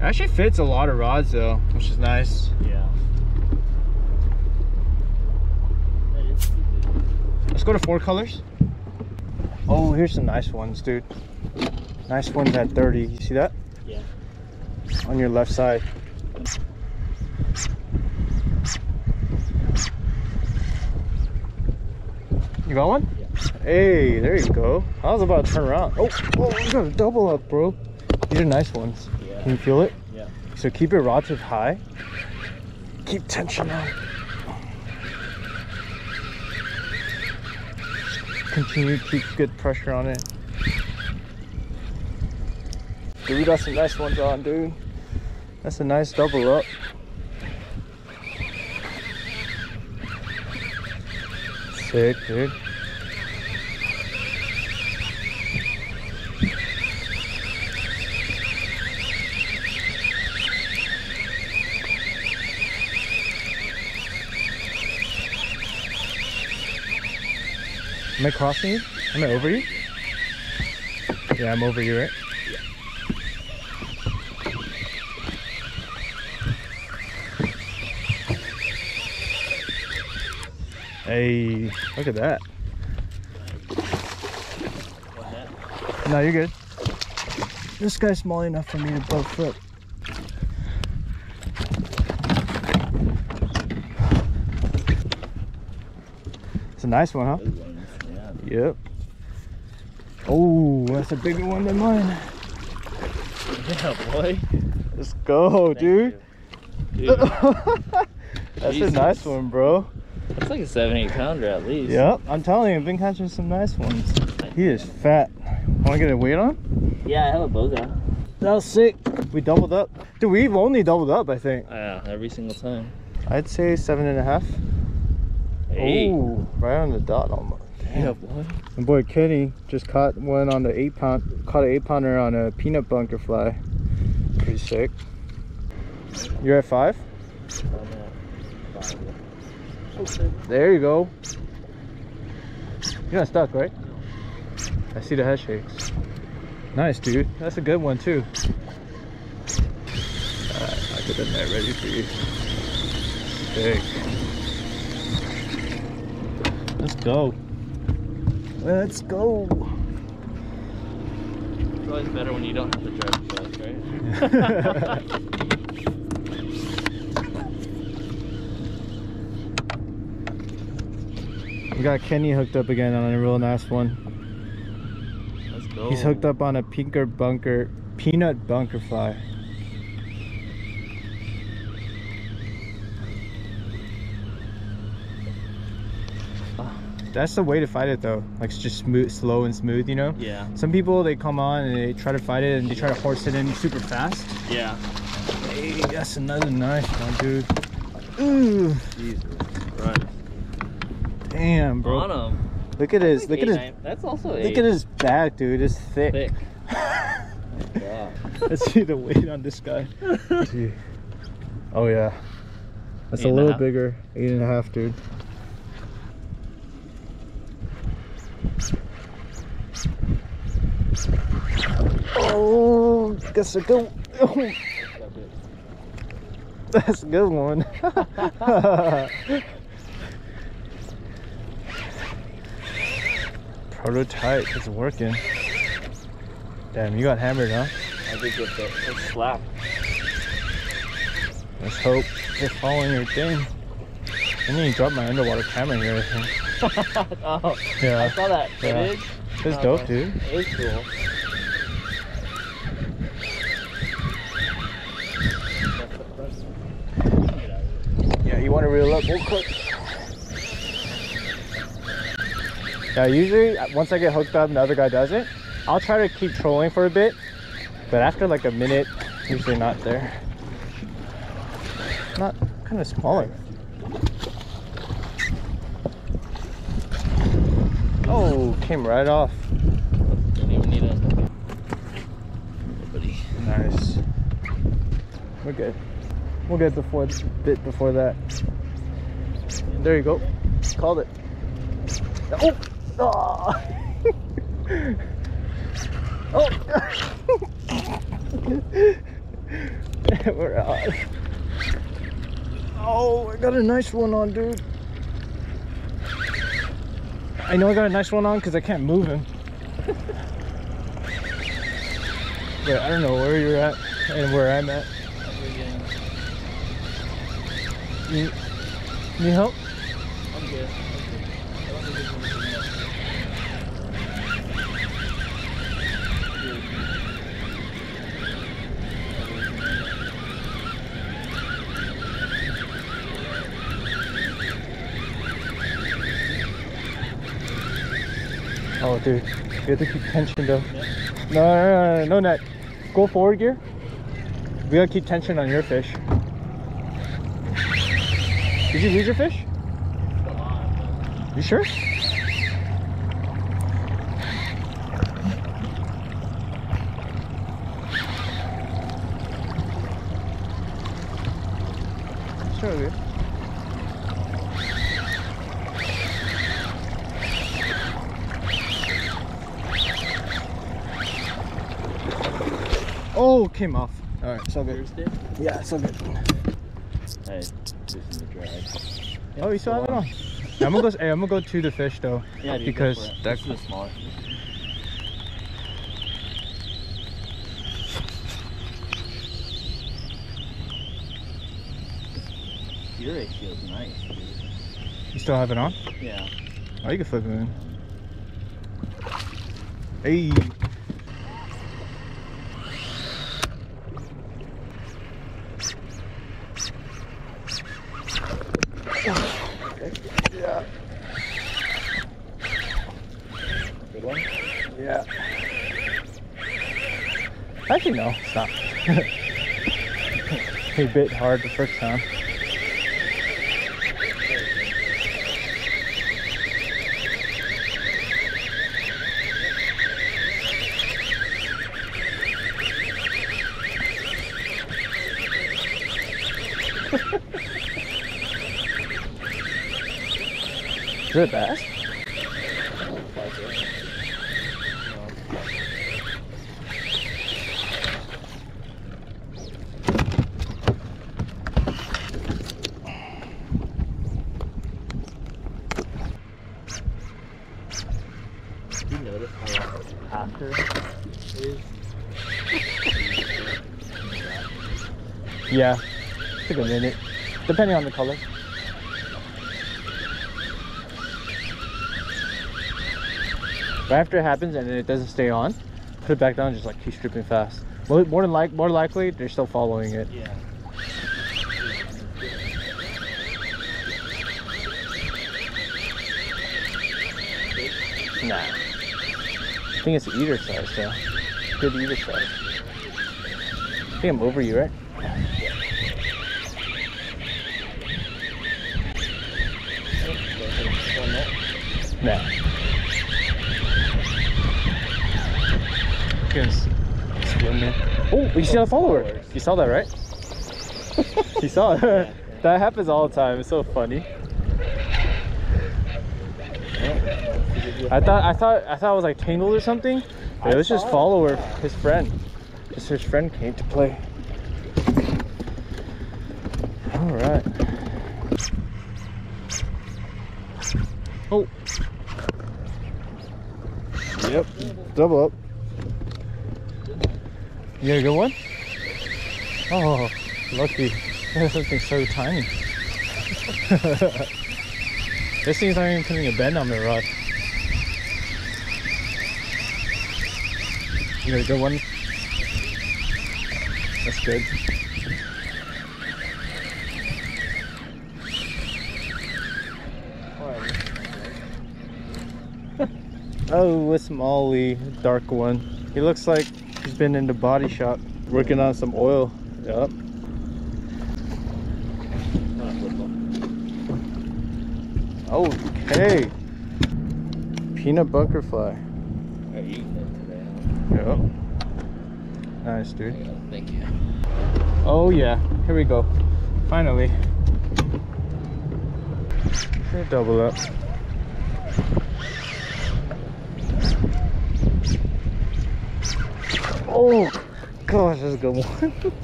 Actually fits a lot of rods though, which is nice. Yeah. That is stupid. Let's go to four colors. Oh, here's some nice ones, dude. Nice ones at 30. You see that? Yeah. On your left side. You got one? Yeah. Hey, there you go. I was about to turn around. Oh, oh, you got a double up, bro. These are nice ones. Can you feel it? Yeah. So keep your rod tip high. Keep tension on. Continue to keep good pressure on it. Dude, we got some nice ones on, dude. That's a nice double up. Sick, dude. Am I crossing you? Am I over you? Yeah, I'm over you, right? Hey, look at that. No, you're good. This guy's small enough for me to both flip. It's a nice one, huh? Those ones. Yeah. Yep. Oh, that's a bigger one than mine. Yeah, boy. Let's go, Thank dude. Dude, That's Jesus. a nice one, bro. that's like a seven, eight pounder at least. Yep, I'm telling you, I've been catching some nice ones. He is fat. Want to get a weight on? Yeah, I have a boga. That was sick. We doubled up. Dude, we've only doubled up, I think. Yeah, every single time. I'd say seven and a half. Oh, right on the dot almost. Boy. My boy Kenny just caught one on the eight pound, caught an eight pounder on a peanut bunker fly. Pretty sick. You're at five? At five. There you go. You're not stuck, right? I see the head shakes. Nice, dude. That's a good one, too. Alright, I'll get the net ready for you. Sick. Let's go. Let's go. It's always better when you don't have to drive fast, right? We got Kenny hooked up again on a real nice one. Let's go. He's hooked up on a pinker bunker, peanut bunker fly. That's the way to fight it though. Like it's just smooth, slow and smooth, you know? Yeah. Some people they come on and they try to fight it and they try to horse it in super fast. Yeah. Hey, that's another nice one, dude. Ooh, Jesus. Damn, bro. On him. Look at his, look at his, That's also look eight. at his back, dude. It's thick. thick. Yeah. Let's see the weight on this guy. Oh yeah. That's Eight a and a little bigger. Eight and a half, dude. Oh, that's a good. Oh, that's a good one. Prototype is working. Damn, you got hammered, huh? I did get that. Let's slap. Let's hope they're following your thing. I need to drop my underwater camera here. I think. oh, I Yeah, saw that Yeah. it's Oh, dope, man. dude. It is cool. Yeah, you want to reel up real quick? Yeah, usually uh, once I get hooked up and the other guy does it, I'll try to keep trolling for a bit. But after like a minute, usually not there. Not kind of smaller. Oh, came right off. Don't even need a. Buddy. Nice. We're good. We'll get the fourth bit before that. There you go. Called it. Oh! Oh! oh! We're on. Oh, I got a nice one on, dude. I know I got a nice one on because I can't move him. but I don't know where you're at and where I'm at. You need help? I'm good. I don't think there's anything else. Oh, you have to keep tension though. No, no, no, no, no net. Go forward gear. We gotta keep tension on your fish. Did you lose your fish? You sure? Sure, dude. Oh, came off. All right, so good. Yeah, so good. Hey, loosen the drag. Oh, you still have it on? I'm gonna go. Hey, I'm gonna go to the fish though. Yeah, dude, because that's for it. that This is smaller fish. Your nice, dude. you still have it on. Yeah. Oh, you can flip it in. Hey. Actually, no, stop. he bit hard the first time. Is it a is Yeah, took a minute, depending on the color. But after it happens and it doesn't stay on, put it back down. Just like keep stripping fast. More, more than like, more likely, they're still following it. yeah. Nah. I think it's eater size, though. Good eater size. I think I'm over you, right? Swimming. Oh, you see that follower? You saw that, right? you saw it. that happens all the time. It's so funny. I thought I thought I thought it was like tangled or something. But it was just follower, his friend. Just his friend came to play. All right. Oh. Yep. Double up. You got a good one? Oh, lucky. Something so tiny. this thing's not even putting a bend on the rod. You got a good one? That's good. Oh, it's Molly, dark one. He looks like he's been in the body shop working on some oil. Yep. Not a. Okay. Peanut butterfly. Are you eating it today? Yep. Nice, dude. Thank you. Oh yeah, here we go. Finally. Double up. Oh gosh, that's a good one.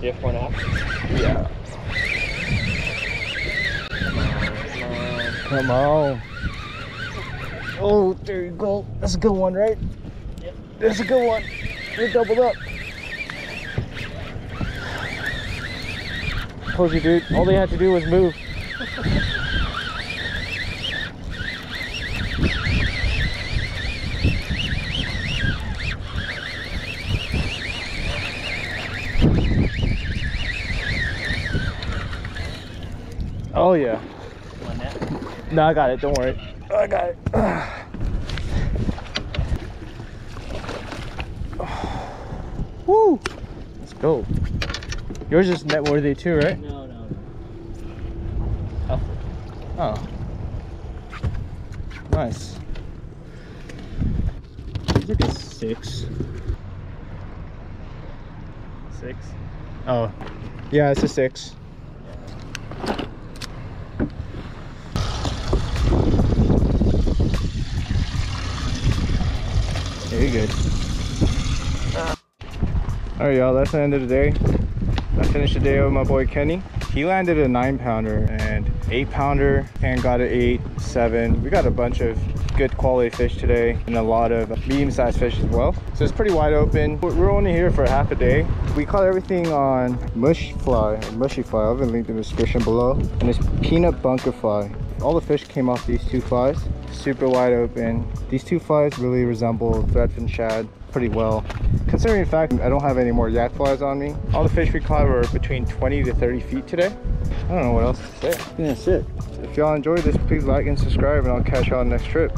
You have a half? Yeah. Come on. Come on. Oh, there you go. That's a good one, right? Yep. That's a good one. We're doubled up. Told you, dude. All they had to do was move. Oh yeah. No, I got it. Don't worry. I got it. Woo! Let's go. Yours is net worthy too, right? No, no. Tough. Oh. oh. Nice. It's like a six. Six? Oh. Yeah, it's a six. Very you're good. Alright, y'all, that's the end of the day. I finished the day with my boy Kenny. He landed a nine pounder and eight pounder and got an eight, seven. We got a bunch of good quality fish today and a lot of medium sized fish as well. So it's pretty wide open. We're only here for half a day. We caught everything on mush fly, mushy fly. I'll have a link in the description below. And it's peanut bunker fly. All the fish came off these two flies. Super wide open. These two flies really resemble threadfin shad pretty well. Considering the fact I don't have any more yak flies on me. All the fish we caught were between 20 to 30 feet today. I don't know what else to say. Think that's it. If y'all enjoyed this, please like and subscribe and I'll catch y'all on the next trip.